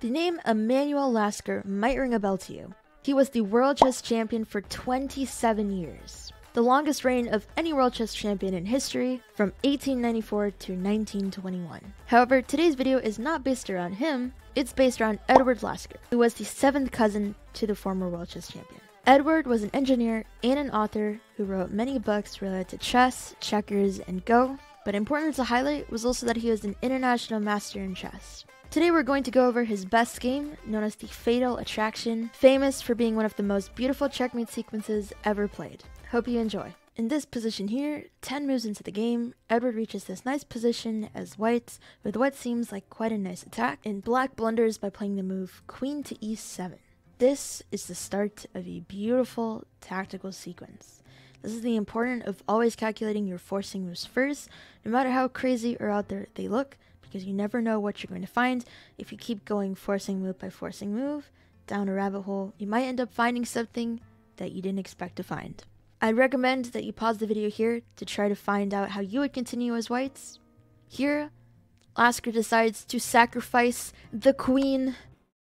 The name Emanuel Lasker might ring a bell to you. He was the World Chess Champion for 27 years, the longest reign of any World Chess Champion in history from 1894 to 1921. However, today's video is not based around him, it's based around Edward Lasker, who was the seventh cousin to the former World Chess Champion. Edward was an engineer and an author who wrote many books related to chess, checkers, and Go, but important to highlight was also that he was an international master in chess. Today we're going to go over his best game, known as the Fatal Attraction, famous for being one of the most beautiful checkmate sequences ever played. Hope you enjoy. In this position here, 10 moves into the game, Edward reaches this nice position as white, with what seems like quite a nice attack, and black blunders by playing the move Queen to e7. This is the start of a beautiful tactical sequence. This is the importance of always calculating your forcing moves first, no matter how crazy or out there they look, because you never know what you're going to find. If you keep going forcing move by forcing move down a rabbit hole, you might end up finding something that you didn't expect to find. I'd recommend that you pause the video here to try to find out how you would continue as whites. Here, Lasker decides to sacrifice the queen.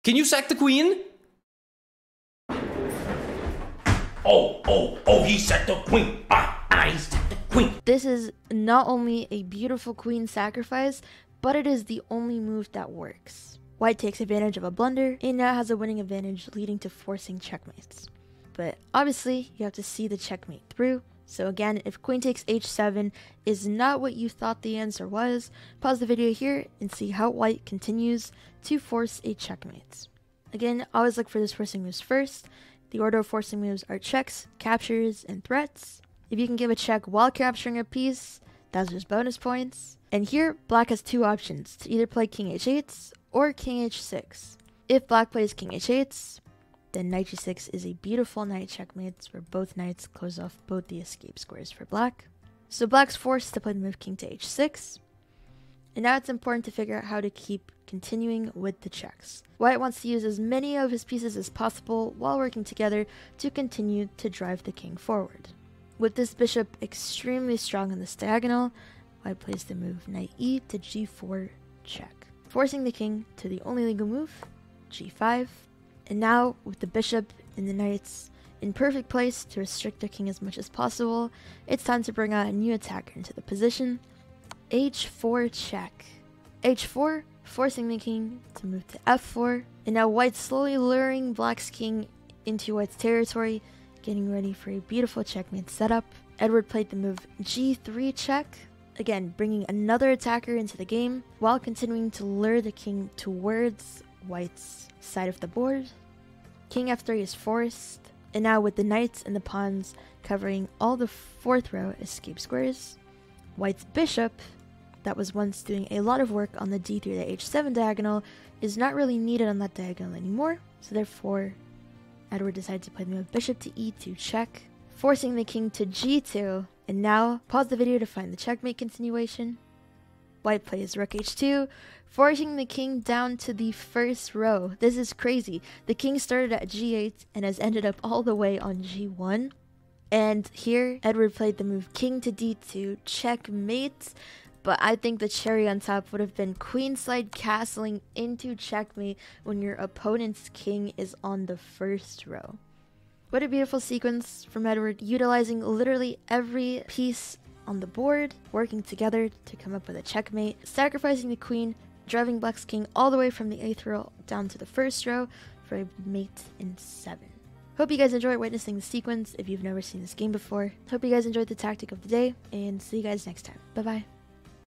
Can you sack the queen? Oh, oh, oh, he sacked the queen. Ah, ah, he sacked the queen. This is not only a beautiful queen sacrifice, but it is the only move that works. White takes advantage of a blunder and now has a winning advantage leading to forcing checkmates. But obviously, you have to see the checkmate through. So again, if queen takes h7 is not what you thought the answer was, pause the video here and see how white continues to force a checkmate. Again, always look for those forcing moves first. The order of forcing moves are checks, captures, and threats. If you can give a check while capturing a piece, that's just bonus points. And here, black has two options to either play king h8 or king h6. If black plays king h8, then knight g6 is a beautiful knight checkmate where both knights close off both the escape squares for black. So black's forced to play the move king to h6. And now it's important to figure out how to keep continuing with the checks. White wants to use as many of his pieces as possible while working together to continue to drive the king forward. With this bishop extremely strong on this diagonal, White plays the move knight e to g4 check, forcing the king to the only legal move, g5. And now, with the bishop and the knights in perfect place to restrict the king as much as possible, it's time to bring out a new attacker into the position, h4 check. h4 forcing the king to move to f4, and now white slowly luring black's king into white's territory, getting ready for a beautiful checkmate setup. Edward played the move g3 check, again bringing another attacker into the game, while continuing to lure the king towards white's side of the board. King f3 is forced, and now with the knights and the pawns covering all the fourth row escape squares, white's bishop that was once doing a lot of work on the d3 to h7 diagonal is not really needed on that diagonal anymore, so therefore Edward decided to play the move bishop to e2 check, forcing the king to g2, and now pause the video to find the checkmate continuation. White plays rook h2, forcing the king down to the first row. This is crazy. The king started at g8 and has ended up all the way on g1. And here, Edward played the move king to d2, checkmate, but I think the cherry on top would have been queenside castling into checkmate when your opponent's king is on the first row. What a beautiful sequence from Edward, utilizing literally every piece on the board, working together to come up with a checkmate, sacrificing the queen, driving black's king all the way from the 8th row down to the first row for a mate in 7. Hope you guys enjoyed witnessing the sequence if you've never seen this game before. Hope you guys enjoyed the tactic of the day, and see you guys next time. Bye bye.